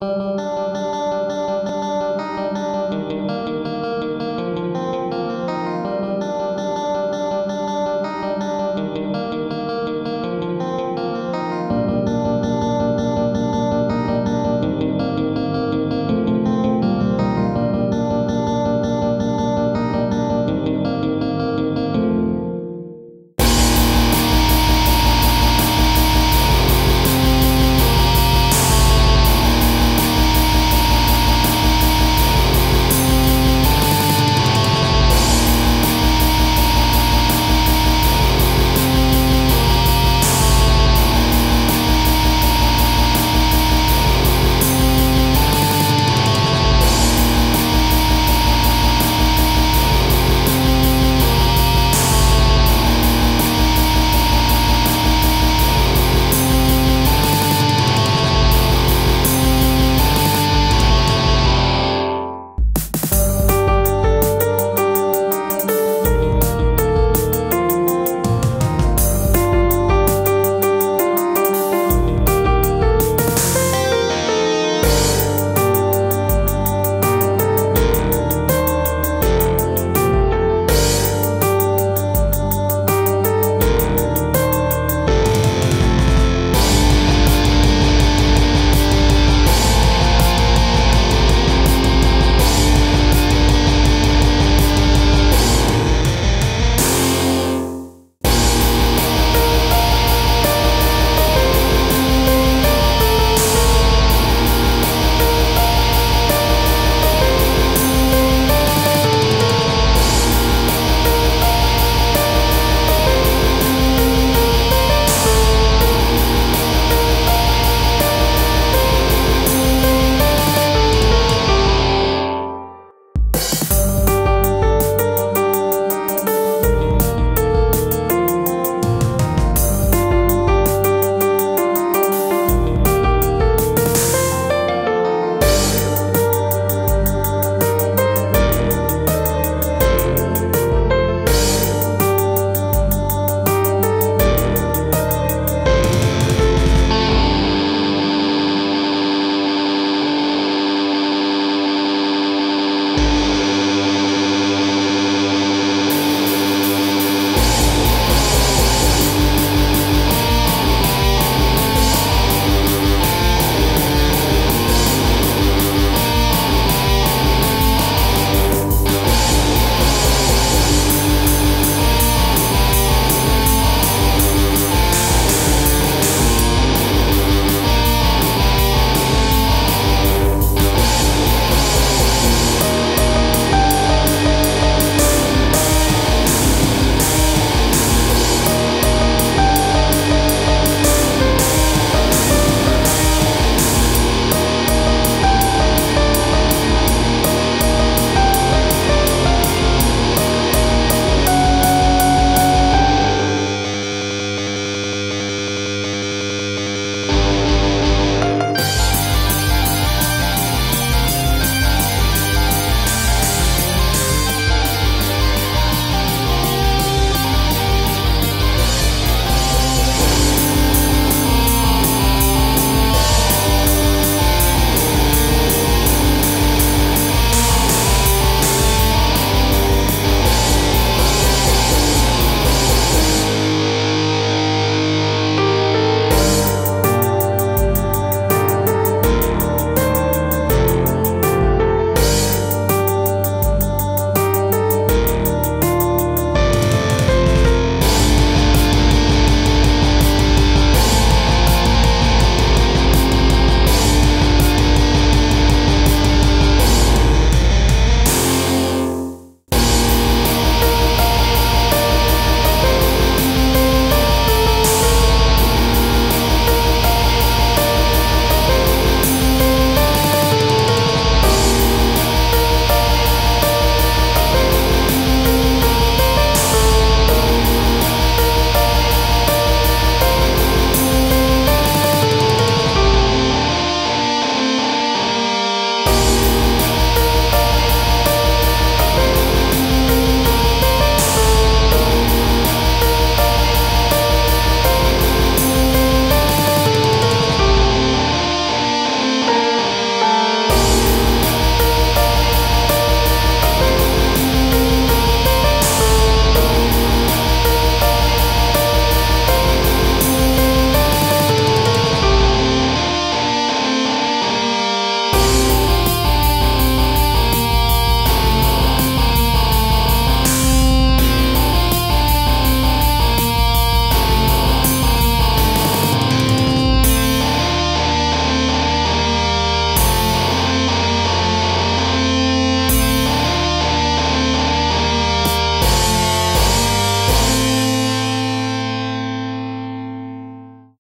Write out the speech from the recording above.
you